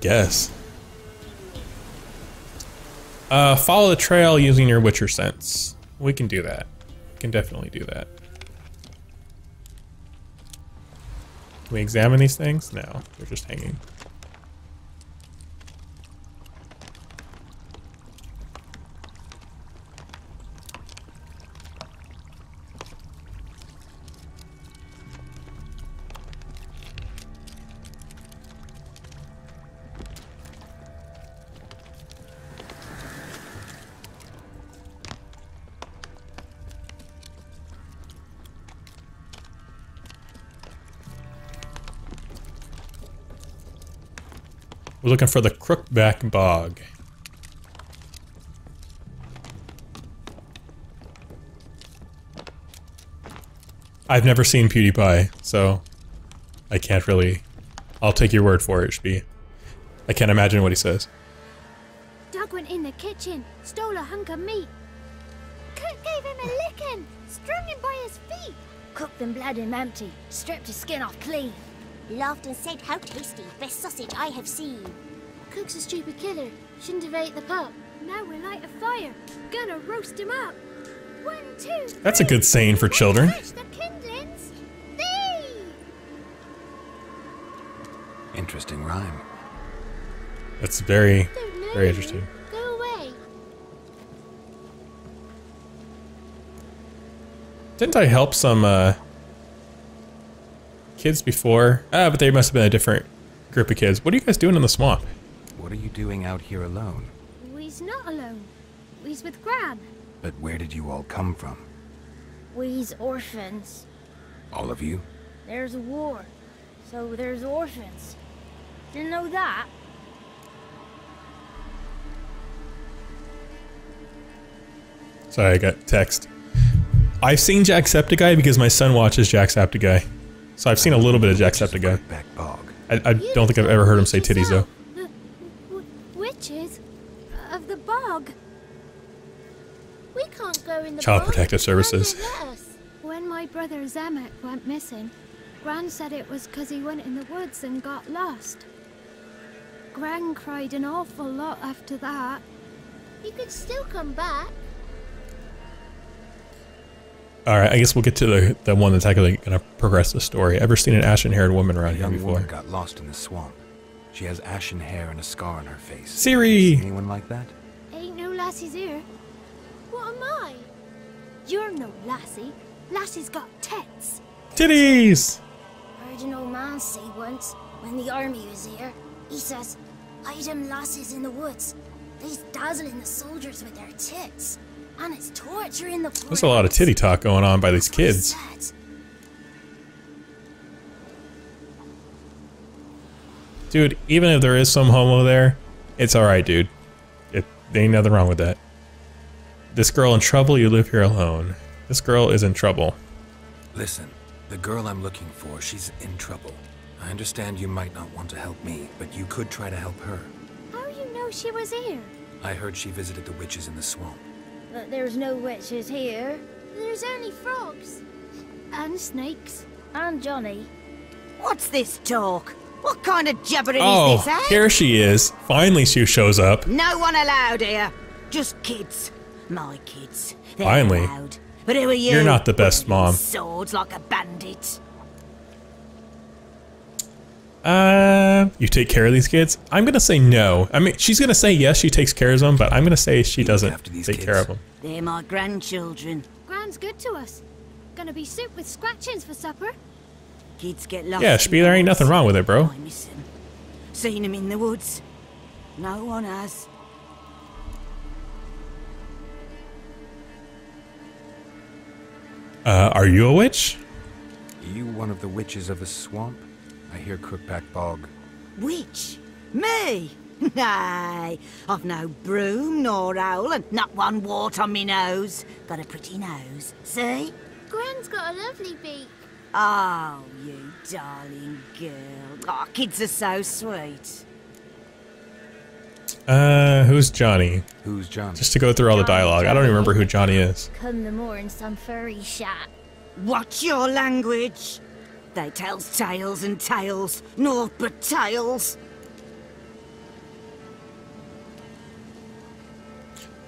guess. Uh, follow the trail using your Witcher sense. We can do that. We can definitely do that. Can we examine these things? No, they're just hanging. We're looking for the Crookback Bog. I've never seen PewDiePie, so I can't really... I'll take your word for it, Shbee. I can't imagine what he says. Doug went in the kitchen, stole a hunk of meat. Cook gave him a licking, strung him by his feet. Cooked and bled him empty, stripped his skin off clean. Laughed and said, how tasty, best sausage I have seen. Cook's a stupid killer, shouldn't have ate the pup. Now we light a fire, gonna roast him up. One, two, three. That's a good saying for children. Touch the kindlings. Thee! Interesting rhyme. That's very, very interesting. Go away. Didn't I help some uh, kids before? Ah, but they must have been a different group of kids. What are you guys doing in the swamp? What are you doing out here alone? We's not alone. We's with Gran. But where did you all come from? We's orphans. All of you? There's a war, so there's orphans. Didn't know that. Sorry, I got text. I've seen Jacksepticeye because my son watches Jacksepticeye. So I've seen a little bit of Jacksepticeye. I, I don't think I've ever heard him say titties though. Witches of the bog. We can't go in the Child. Protective Services. Gran won't let us. When my brother Zemek went missing, Gran said it was because he went in the woods and got lost. Gran cried an awful lot after that. You could still come back. Alright, I guess we'll get to the, the one that's actually gonna progress the story. Ever seen an ashen haired woman around here young before? woman got lost in the swamp. She has ashen hair and a scar on her face. Ciri! Anyone like that? Ain't no lassies here. What am I? You're no lassie. Lassie's got tits. Titties! Heard an old man say once, when the army was here, he says, hide them lassies in the woods. They's dazzling the soldiers with their tits. And it's torturing the poor There's a lot of titty talk going on by these That's what he kids. Dude, even if there is some homo there, it's alright, dude. It, there ain't nothing wrong with that. This girl in trouble, you live here alone. This girl is in trouble. Listen, the girl I'm looking for, she's in trouble. I understand you might not want to help me, but you could try to help her. How do you know she was here? I heard she visited the witches in the swamp. But there's no witches here. There's only frogs. And snakes. And Johnny. What's this talk? What kind of jabbering Oh, is this, eh? here she is. Finally, she shows up. No one allowed here. Just kids. My kids. They're Finally. allowed. But who are you? You're not the best mom. Swords like a bandit. Uh, you take care of these kids? I'm gonna say no. I mean, she's gonna say yes, she takes care of them, but I'm gonna say she doesn't after these take kids? care of them. They're my grandchildren. Gran's good to us. Gonna be soup with scratchings for supper. Kids get lost. Yeah, in Spee, there ain't nothing wrong with it, bro. I miss them. Seen him in the woods. No one has. Uh, are you a witch? Are You one of the witches of the swamp? I hear Crookback Bog. Which? Me? Nay, I've no broom nor owl and not one wart on me nose. Got a pretty nose, see? Gran's got a lovely beak. Oh, you darling girl. Oh, kids are so sweet. Uh, who's Johnny? Who's Johnny? Just to go through all the dialogue. I don't even remember who Johnny is. Come the more in some furry shat. What's your language? They tells tales and tales, naught but tales.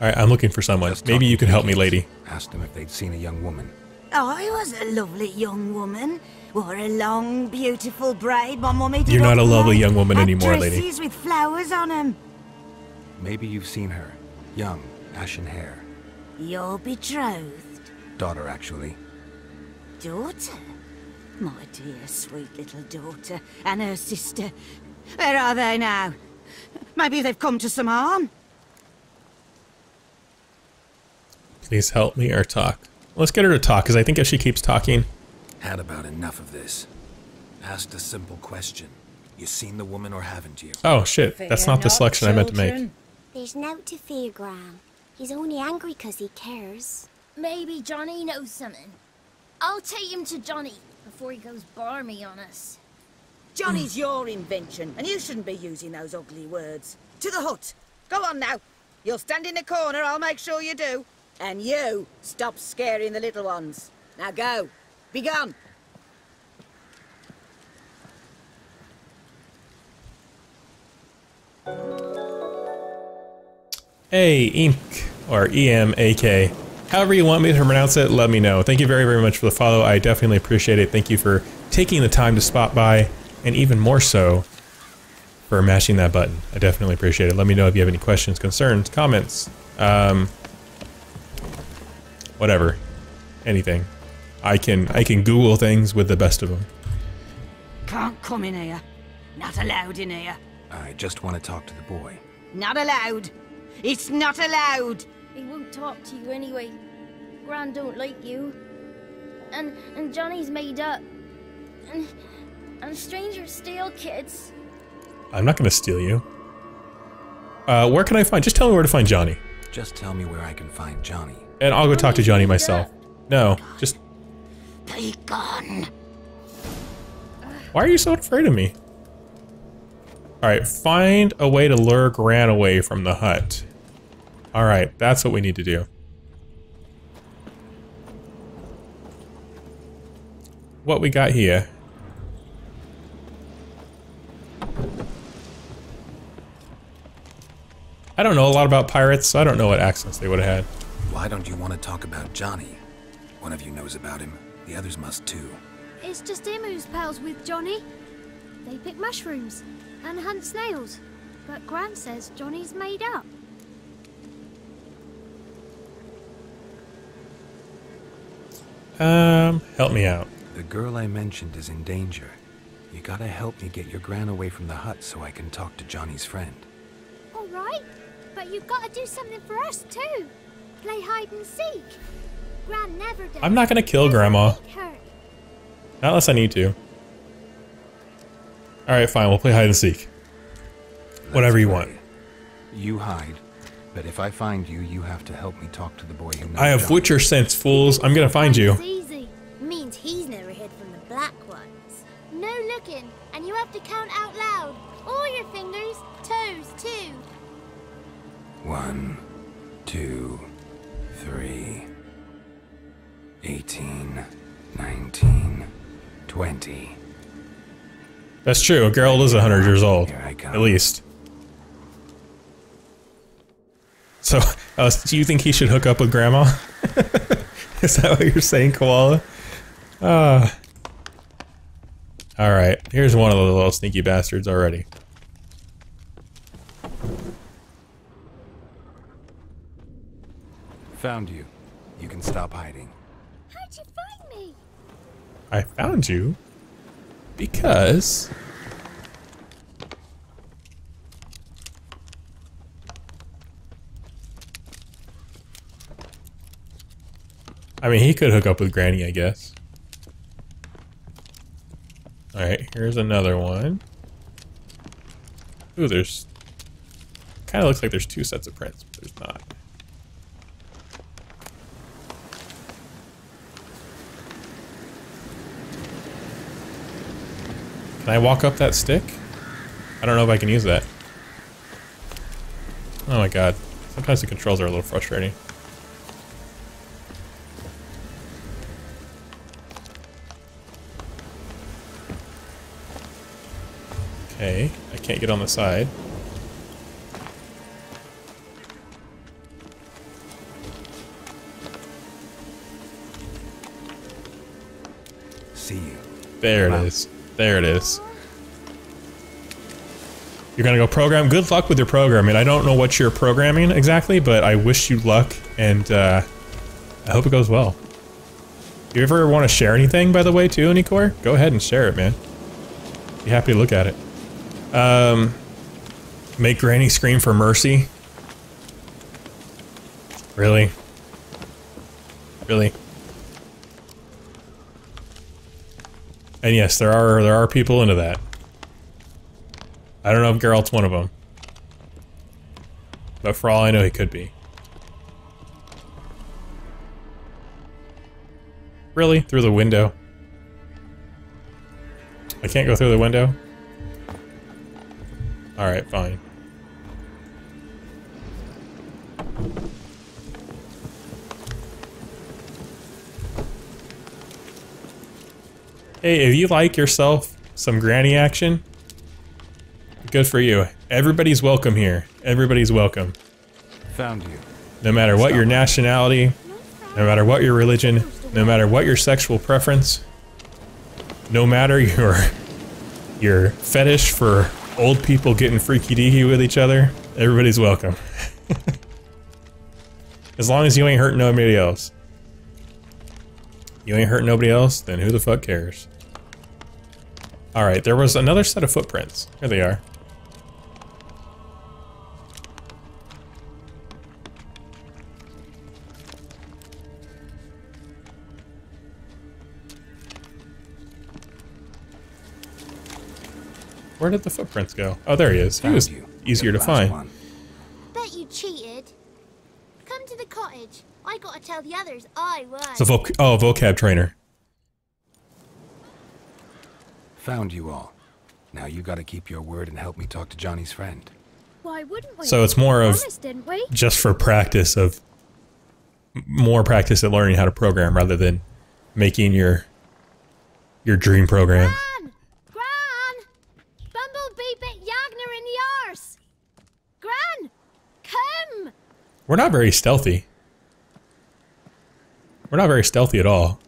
All right, I'm looking for someone. Maybe you can help me, lady. Asked them if they'd seen a young woman. Oh, I was a lovely young woman. Wore a long, beautiful braid. My mummy You're not a lovely young woman anymore, lady. dresses with flowers on them. Maybe you've seen her. Young, ashen hair. Your betrothed. Daughter, actually. Daughter? My dear, sweet little daughter. And her sister. Where are they now? Maybe they've come to some harm. Please help me or talk. Let's get her to talk, because I think if she keeps talking, Had about enough of this. Asked a simple question. You seen the woman or haven't you? Oh shit, that's not the selection I meant to make. There's no to fear, Gran. He's only angry 'cause he cares. Maybe Johnny knows something. I'll take him to Johnny before he goes barmy on us. Johnny's your invention, and you shouldn't be using those ugly words. To the hut. Go on now. You'll stand in the corner, I'll make sure you do. And you, stop scaring the little ones. Now go. Be gone. A Ink or E M A K. However you want me to pronounce it, let me know. Thank you very, very much for the follow. I definitely appreciate it. Thank you for taking the time to spot by, and even more so, for mashing that button. I definitely appreciate it. Let me know if you have any questions, concerns, comments, um, whatever, anything. I can I can Google things with the best of them. Can't come in here. Not allowed in here. I just want to talk to the boy. Not allowed. It's not allowed. He won't talk to you anyway. Gran don't like you. And and Johnny's made up. And and strangers steal kids. I'm not gonna steal you. Uh, where can I find? Just tell me where to find Johnny, Just tell me where I can find Johnny. and I'll go talk to Johnny myself. No, just Be gone. Why are you so afraid of me? Alright, find a way to lure Gran away from the hut. Alright, that's what we need to do. What we got here? I don't know a lot about pirates, so I don't know what accents they would have had. Why don't you want to talk about Johnny? One of you knows about him. The others must too. It's just him who's pals with Johnny. They pick mushrooms and hunt snails. But Gran says Johnny's made up. Um, help me out. The girl I mentioned is in danger. You gotta help me get your gran away from the hut so I can talk to Johnny's friend. All right, but you've got to do something for us too. Play hide and seek. Gran never does. I'm not gonna kill Grandma. make her. Not unless I need to. Alright, fine, we'll play hide and seek. Whatever you want. You hide, but if I find you, you have to help me talk to the boy who knows I have Johnny. Witcher sense, fools. I'm gonna find you. It's easy. Means he's never hid from the black ones. No looking, and you have to count out loud. All your fingers, toes too. One, two, three, eighteen, nineteen, twenty. That's true. Geralt is 100 years old. Here I come. At least. So, uh, do you think he should hook up with Grandma? is that what you're saying, Koala? Uh. Alright, here's one of the little sneaky bastards already. Found you. You can stop hiding. How'd you find me? I found you because I mean, he could hook up with Granny, I guess. Alright, here's another one. Ooh, there's... Kind of looks like there's two sets of prints, but there's not. Can I walk up that stick? I don't know if I can use that. Oh my god. Sometimes the controls are a little frustrating. Can't get on the side. See you. There Come it out. is. There it is. You're gonna go program. Good luck with your programming. I don't know what you're programming exactly, but I wish you luck, and uh, I hope it goes well. You ever want to share anything, by the way, too, Anicore? Go ahead and share it, man. Be happy to look at it. Um, make Granny scream for mercy. Really? Really? And yes, there are there are people into that. I don't know if Geralt's one of them. But for all I know, he could be. Really? Through the window? I can't go through the window? Alright, fine. Hey, if you like yourself some granny action, good for you. Everybody's welcome here. Everybody's welcome. Found you. No matter what your nationality, no matter what your religion, no matter what your sexual preference, no matter your your fetish for old people getting freaky deaky with each other, everybody's welcome. as long as you ain't hurting nobody else. You ain't hurting nobody else, then who the fuck cares? Alright, there was another set of footprints. Here they are. Where did the footprints go? Oh, there he is. He was easier to find. one. Bet you cheated. Come to the cottage. I gotta tell the others I won. It's a voc oh, vocab trainer. Found you all. Now you gotta keep your word and help me talk to Johnny's friend. Why wouldn't we? So it's more of Promised, just for practice of more practice at learning how to program rather than making your your dream program. Gran! Gran! Bumblebee bit Yagner in the arse! Gran! Come! We're not very stealthy. We're not very stealthy at all.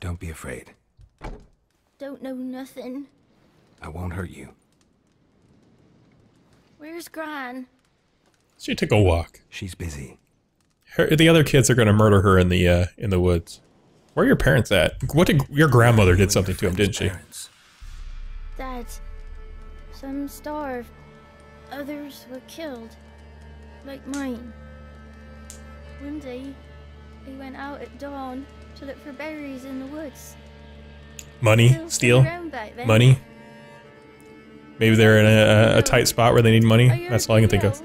Don't be afraid. Don't know nothing. I won't hurt you. Where's Gran? She took a walk. She's busy. Her, the other kids are going to murder her in the uh, in the woods. Where are your parents at? What did your grandmother did something to him, didn't she? parents. Dad, some starved. Others were killed. Like mine. One day, we went out at dawn to look for berries in the woods. Money, steal, around back then. money. Maybe they're in a, a, a tight spot where they need money. That's all I can think of.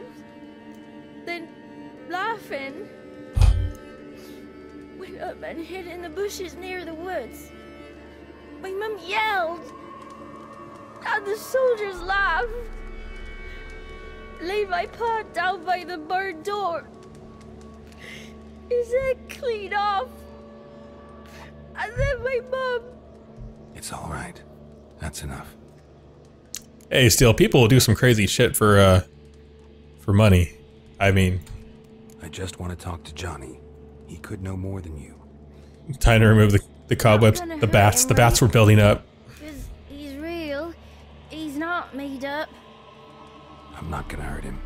And the soldiers laughed. Lay my pa down by the barn door. His head clean off. And then my mum It's all right. That's enough. Hey, still, people will do some crazy shit for uh, for money. I mean, I just want to talk to Johnny. He could know more than you. time to remove the, the cobwebs. The bats. him, The bats were building up. Not up. I'm not gonna hurt him.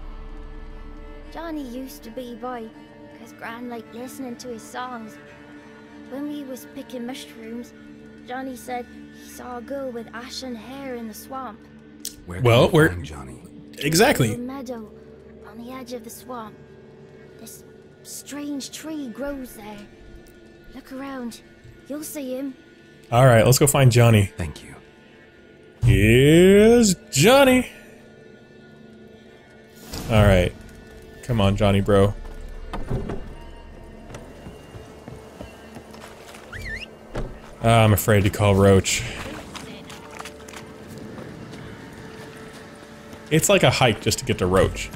Johnny used to be boy, because Gran liked listening to his songs. When we was picking mushrooms, Johnny said he saw a girl with ashen hair in the swamp. Where Well, where we're- find Johnny? Exactly. A meadow on the edge of the swamp. This strange tree grows there. Look around. You'll see him. All right, let's go find Johnny. Thank you. Here's Johnny. All right, come on, Johnny, bro. Ah, I'm afraid to call Roach. It's like a hike just to get to Roach.